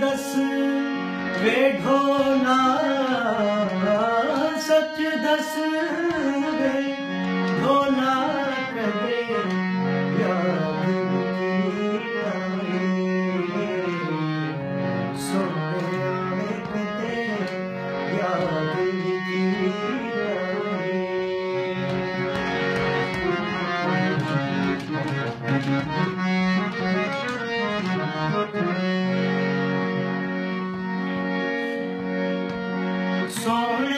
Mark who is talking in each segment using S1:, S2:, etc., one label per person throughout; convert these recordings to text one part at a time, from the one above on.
S1: दस वेठो ना सच दस sorry.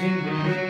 S1: jingle bells.